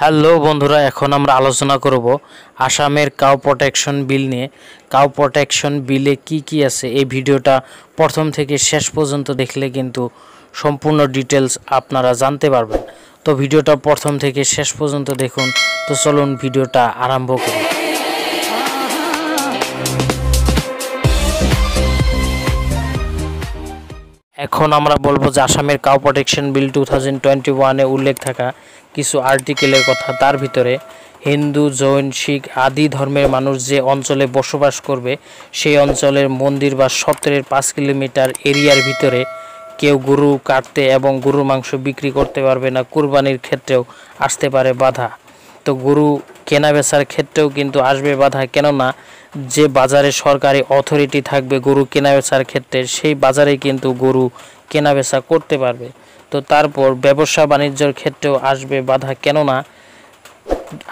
Hello বন্ধুরা, এখন আমরা আলোচনা করব আসামের কাউ প্রোটেকশন বিল নিয়ে। কাউ প্রোটেকশন বিলে কি কি আছে? এই ভিডিওটা প্রথম থেকে শেষ পর্যন্ত দেখলে কিন্তু সম্পূর্ণ ডিটেলস আপনারা জানতে পারবেন। তো ভিডিওটা প্রথম থেকে শেষ পর্যন্ত দেখুন। তো চলুন ভিডিওটা আরম্ভ করি। এখন আমরা বলব যে আসামের cow protection bill two thousand twenty ওয়ানে উল্লেখ থাকা কিছু আর্টিকেলের কথা। তার ভিতরে, হিন্দু, জৈন, শিখ আদি ধর্মের মানুষ যে অঞ্চলে বসবাস করবে, সেই অঞ্চলের মন্দির বা সত্তরের পাঁচ কিলোমিটার এরিয়ার ভিতরে কেউ গরু কাটতে এবং গরুর মাংস বিক্রি করতে পারবে না, কুরবানির ক্ষেত্রেও আসতে পারে বাধা। তো গরু কেনা বেচার ক্ষেত্রেও কিন্তু আসবে বাধা। কেননা যে বাজারে সরকারি অথরিটি থাকবে গরু কেনা বেচার ক্ষেত্রে, সেই বাজারে কিন্তু গরু কেনা বেচা করতে পারবে। তো তারপর ব্যবসা বাণিজ্যর ক্ষেত্রেও আসবে বাধা। কেননা,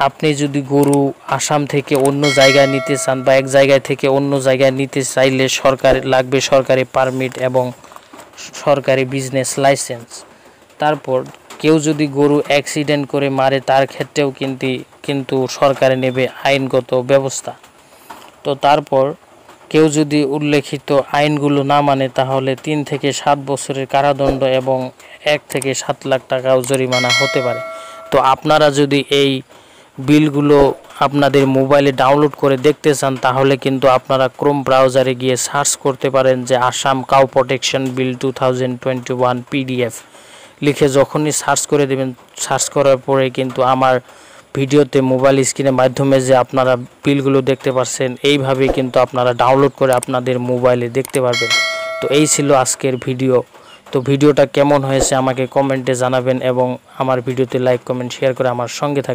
আপনি যদি গরু আসাম থেকে অন্য জায়গায় নিতে চান বা এক জায়গায় থেকে অন্য জায়গায় নিতে চাইলে সরকার, লাগবে সরকারি পারমিট এবং সরকারি বিজনেস লাইসেন্স তারপর কেউ যদি গরু অ্যাক্সিডেন্ট করে মারে, তার ক্ষেত্রেও কিন্তু কিন্তু সরকারে নেবে আইনগত ব্যবস্থা। তো তারপর কেউ যদি উল্লেখিত আইনগুলো না মানে তাহলে তিন থেকে সাত বছরের কারাদণ্ড এবং এক থেকে সাত লাখ টাকাও জরিমানা হতে পারে। তো আপনারা যদি এই বিলগুলো আপনাদের মোবাইলে ডাউনলোড করে দেখতে চান, তাহলে কিন্তু আপনারা ক্রোম ব্রাউজারে গিয়ে সার্চ করতে পারেন যে Assam cow protection bill two PDF. লিখে যখনই সার্চ করে দেবেন, সার্চ করার পরে কিন্তু আমার ভিডিওতে মোবাইল স্ক্রিনের মাধ্যমে যে আপনারা বিলগুলো দেখতে পাচ্ছেন এইভাবে কিন্তু আপনারা ডাউনলোড করে আপনাদের মোবাইলে দেখতে পারবেন। তো এই ছিল আজকের ভিডিও। তো ভিডিওটা কেমন হয়েছে আমাকে কমেন্টে জানাবেন এবং আমার ভিডিওতে লাইক কমেন্ট শেয়ার করে আমার সঙ্গে থাকবেন